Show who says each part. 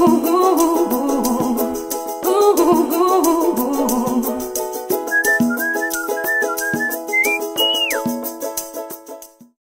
Speaker 1: Ooh, ooh.